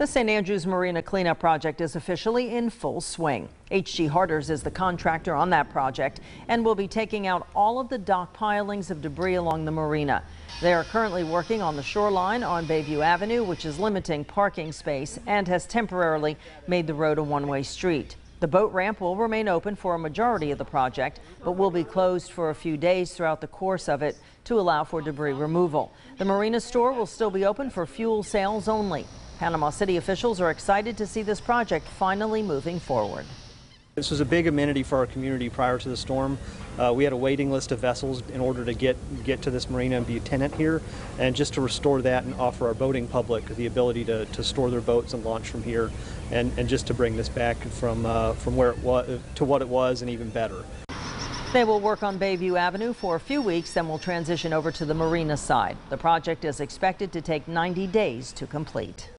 The St. Andrews Marina cleanup project is officially in full swing. H.G. Harders is the contractor on that project and will be taking out all of the dock pilings of debris along the marina. They are currently working on the shoreline on Bayview Avenue, which is limiting parking space and has temporarily made the road a one-way street. The boat ramp will remain open for a majority of the project, but will be closed for a few days throughout the course of it to allow for debris removal. The marina store will still be open for fuel sales only. Panama City officials are excited to see this project finally moving forward. This was a big amenity for our community prior to the storm. Uh, we had a waiting list of vessels in order to get get to this marina and be a tenant here, and just to restore that and offer our boating public the ability to, to store their boats and launch from here, and, and just to bring this back from uh, from where it was to what it was and even better. They will work on Bayview Avenue for a few weeks, then will transition over to the marina side. The project is expected to take 90 days to complete.